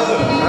하나 둘